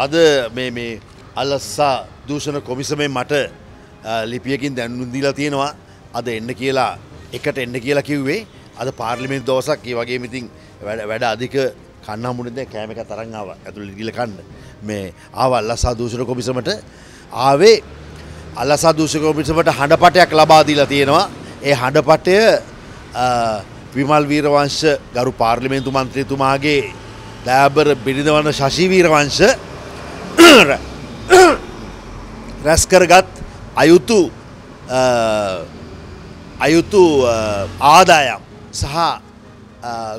අද මේ මේ අල්ලස්සා දූෂණ කොමිසමේ මට ලිපියකින් දැන්නුන්දීලා තියෙනවා. අද එන්න කියලා එකට එන්න කියලා කිව්වේ අද පාර්ලිමෙන්ත් දෝසක් ඒ වගේ මිතින් වැඩ වැඩ අධික කන්නා මුණද කෑමක තරංාව ඇතුළ ගිල කන්න. මේ ආව අල්ලස්සා දූෂණ කොමිසමට ආවේ අල්ලසා දූෂක කොමිසමට හඬපටයක් ලබාදීලා තියෙනවා. ඒ හඬපටය විමල් වීරවංශ ගරු පාර්ලිමේන්තු මන්ත්‍රීතුමාගේ දෑබර බිරිඳවන්න ශශීවීරවංශ රැස්කරගත් අයුතු අයුතු ආදායම් සහ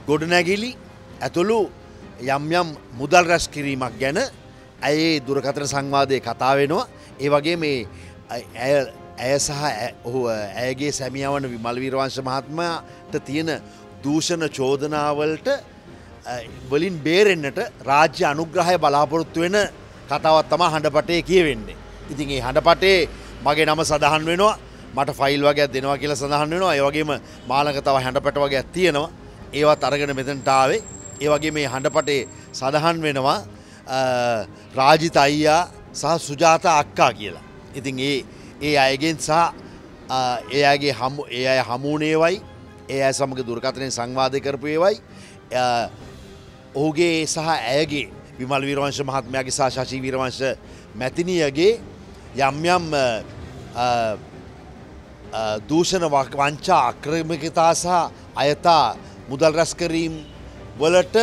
ගොඩනැගිලි ඇතුළු යම් යම් මුදල් රැස් කිරීමක් ගැන ඇයේ දුරකතන සංවාදය කතා වෙනවා. ඒ වගේ මේ ඇය සහ ඔහු ඇයගේ සැමියවන විමල්වීරවංශ මහත්මට තියෙන දූෂණ චෝදනාවලට වලින් බේරෙන්න්නට රාජ්‍ය අනුග්‍රහය බලාපොරොත්තු වෙන කතාවත් තම හඬපටේ කියවෙන්නේ. ඉතින් ඒ හඬපටේ මගේ නම සඳහන් වෙනවා. මට ෆයිල් වගේ දෙනවා කියලා සඳහන් වෙනවා. ඒවගේම මාලක තව හැඩපට වගේ තියෙනවා. ඒවත් අරගෙන මෙතැන්ටාවේ ඒ වගේ මේ හඬපටේ සඳහන් වෙනවා රාජිත අයියා සහ සුජාත අක්කා කියලා. ඉතින් ඒ ඒ අයගෙන් සහ ඒ අගේ හමු ඒ අය හමුණේවයි ඒ අය සමඟ දුරකතනයෙන් සංවාධය කරපු ඒවයි. ඔහුගේ සහ ඇයගේ විමල් විරවංශ මහත්මයාගේ සහ ශශී විරවංශ මැතිනියගේ යම් යම් දූෂණ වංචා අක්‍රමිකතා සහ අයතා මුදල් රැස්කරීම් වලට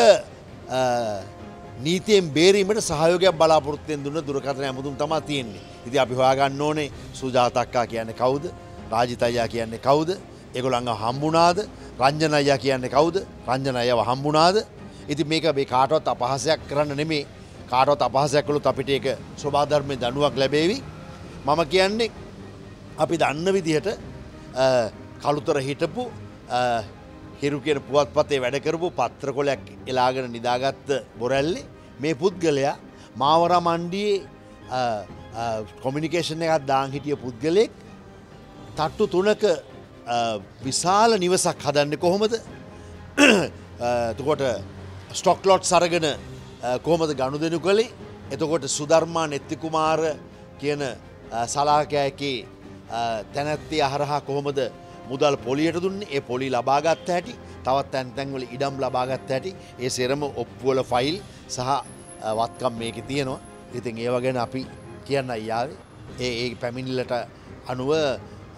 නීතියෙන් බේරීමට සහයෝගයක් බලාපොරත්තුවෙන් දුන්න දුරකථන ඇමුතුම් තමා තියෙන්නේ. ඉති අපි හොයාගන්න ඕනේ සුජාතක්කා කියන්නේ කවුද? රාජිතයියා කියන්නේ කවුද? එකොළඟ හම්බුනාද රංජන අයියා කියන්නේ කවුද? රංජන අයව හම්බුනාද ඉති මේක මේ කාටවත් අපහසයක් කරන්න නෙමේ කාටවත් අපහසයක්කළු අපිට ඒක ස්වබාධර්මය දනුවක් ලැබේවි. මම කියන්නේ අපි දන්න විදිහට කළුතර හිටපු හිරු කියන පුවත් පතේ වැඩකරපු පත්‍ර කොලයක් එලාගෙන නිදාගත්ත බොරැල්ලි මේ පුද්ගලයා මාවර මණ්ඩියේ කොමිනිිකේෂණ එකත් දාං හිටිය පුද්ගලෙක් තට්ටු තුනක විශාල නිවසක් හදන්න කොහොමද? එතකොට ස්ටොක්ලොට් සරගෙන කොහොමද ගණු දෙනු කළේ? එතකොට සුධර්මා නෙත්තිකුමාර කියන සලාකෑකි තැනැත්ති අහරහා කොහොමද මුදල් පොලියට දුන්න? ඒ පොලි ලබාගත් හැටි තවත් තැන් තැන්වල ඉඩම් ලබාගත් හැටි ඒ සෙරම ඔප්පුවල ෆයිල් සහ වත්කම් මේක තියෙනවා. ඉතින් ඒව ගැන අපි කියන්න අයියාව. ඒ ඒ පැමිණිල්ලට අනුව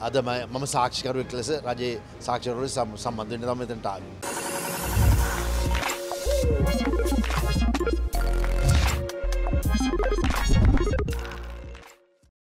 අද මම සාක්ෂිකරුවෙක් ලෙස රජයේ සාක්ෂරය සම්බන්ධන තම මෙතැන්ට ආග.